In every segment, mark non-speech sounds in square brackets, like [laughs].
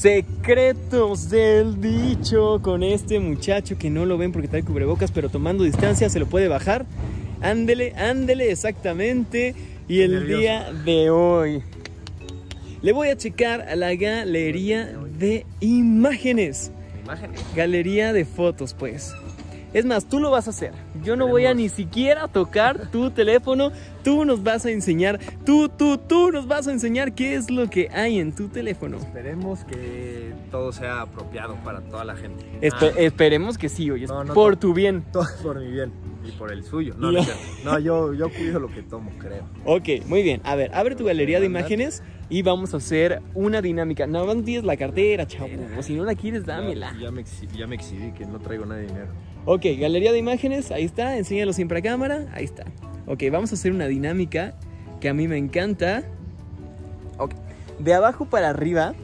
secretos del dicho con este muchacho que no lo ven porque trae cubrebocas, pero tomando distancia se lo puede bajar. Ándele, ándele, exactamente. Y el día de hoy le voy a checar a la galería de imágenes. Imágenes. Galería de fotos, pues. Es más, tú lo vas a hacer. Yo no voy a ni siquiera tocar tu teléfono. Tú nos vas a enseñar. Tú, tú, tú nos vas a enseñar qué es lo que hay en tu teléfono. Esperemos que todo sea apropiado para toda la gente. Espe- Ah, esperemos que sí, oye. No, no, por no. tu bien. todo por mi bien y por el suyo. No, no, yo, yo cuido lo que tomo, creo. Ok, muy bien. A ver, abre tu galería de imágenes y vamos a hacer una dinámica. No no tienes la cartera, chavo. O si no la quieres, dámela. Ya, me exhi- ya me exhibí que no traigo nada de dinero. Ok, galería de imágenes, ahí está, enséñalo siempre a cámara, ahí está. Ok, vamos a hacer una dinámica que a mí me encanta. Ok, de abajo para arriba,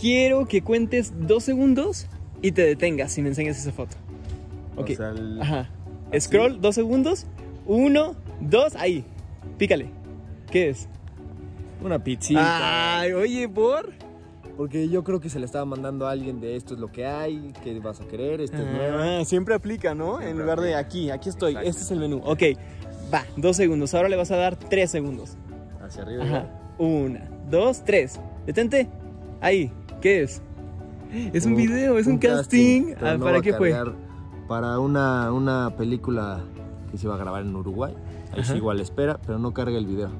quiero que cuentes dos segundos y te detengas si me enseñas esa foto. Ok, O sea, el- ajá. ¿Así? Scroll, dos segundos, uno, dos, ahí, pícale. ¿Qué es? una pizzita. Ay, oye, ¿por? Porque yo creo que se le estaba mandando a alguien de esto es lo que hay, que vas a querer, esto es nuevo. Ah, siempre aplica, ¿no? En lugar de aquí, aquí estoy, Exacto. este es el menú. Ok, va, dos segundos, ahora le vas a dar tres segundos. Hacia arriba. Ajá. Una, dos, tres. Detente. Ahí. ¿Qué es? Es un, video, es un, casting. Ah, no ¿Para a qué fue? Para una, una película que se iba a grabar en Uruguay. Ahí sí Ajá. igual espera, pero no carga el video.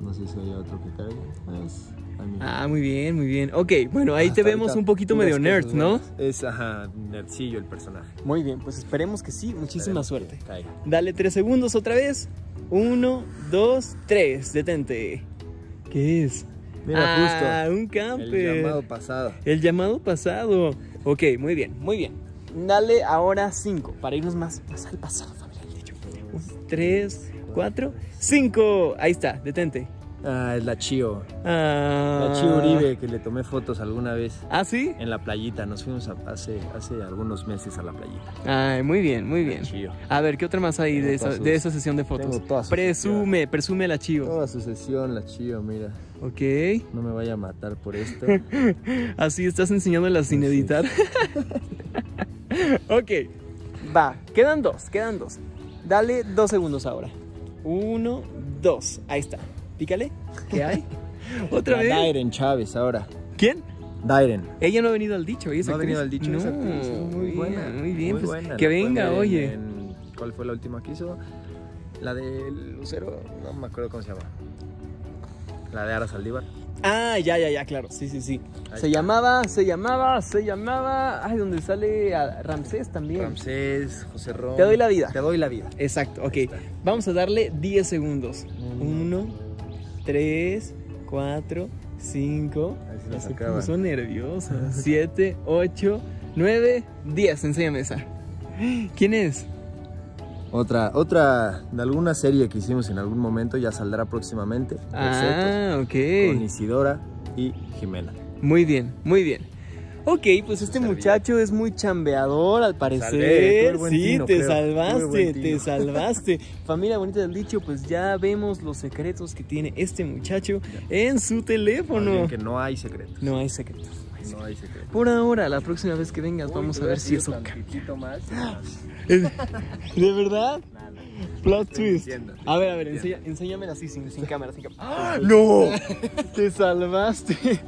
No sé si hay otro que cargue. Es- a Ah, muy bien, muy bien. Ok, bueno, ahí Hasta te vemos un poquito medio nerd, ¿no? Es, ajá, nerdcillo el personaje. Muy bien, pues esperemos que sí. Muchísima Esperemos suerte. Dale tres segundos otra vez. Uno, dos, tres. Detente. ¿Qué es? Mira, ah, justo. un camper. El llamado pasado. El llamado pasado. Ok, muy bien, muy bien. Dale ahora 5 para irnos más, más al pasado, familia. del dicho. 3, 4, 5. Ahí está, detente. Ah, es la Chio. Ah. La Chio Uribe, que le tomé fotos alguna vez ¿Ah, sí? en la playita. Nos fuimos a- hace, hace algunos meses a la playita. Ay, muy bien, muy bien. La Chio. A ver, ¿qué otra más hay de esa, sus- de esa sesión de fotos? Presume, presume la chivo. Toda su sesión, la Chio, mira. Ok. No me vaya a matar por esto. [laughs] Así estás enseñándolas sin Sí. [laughs] [laughs] ok. Va, quedan dos, quedan dos. Dale dos segundos ahora. Uno, dos. Ahí está. Pícale. ¿Qué hay? [laughs] ¿Otra vez? Dairen Chávez ahora. ¿Quién? Dairen. Ella no ha venido al dicho. Ella No ha venido al dicho, No, muy bien, buena. Muy bien, pues, buena. que venga, oye. en- ¿Cuál fue la última que hizo? La de Lucero, no me acuerdo cómo se llama. La de Ara Saldívar. Ah, ya, ya, ya, claro. Sí, sí, sí. Ahí Se está. llamaba, se llamaba, se llamaba. Ay, donde sale a Ramsés también. Ramsés, José Ron. Te doy la vida. Te doy la vida. Exacto, ok. Vamos a darle 10 segundos. Uno. 1, 3, 4, 5. Ahí se acaba. Son nerviosos. 7, 8, 9, 10. Enséñame esa. ¿Quién es? Otra, otra de alguna serie que hicimos en algún momento ya saldrá próximamente. Ah, Con ok. Isidora y Jimena. Muy bien, muy bien. Ok, pues este muchacho es muy chambeador al parecer. sí, tino, te creo. Salvaste, te salvaste. [laughs] Familia bonita del dicho, pues ya vemos los secretos que tiene este muchacho en su teléfono. que no hay secretos. No hay secretos. No hay secretos. Por ahora, la próxima vez que vengas, vamos a ver si eso cambia. más. [laughs] ¿De verdad? Plot twist. A ver, a ver, enseña, enséñamela así, sin, sin cámara, sin cámara. [laughs] ¡Ah! ¡No! ¡Te salvaste!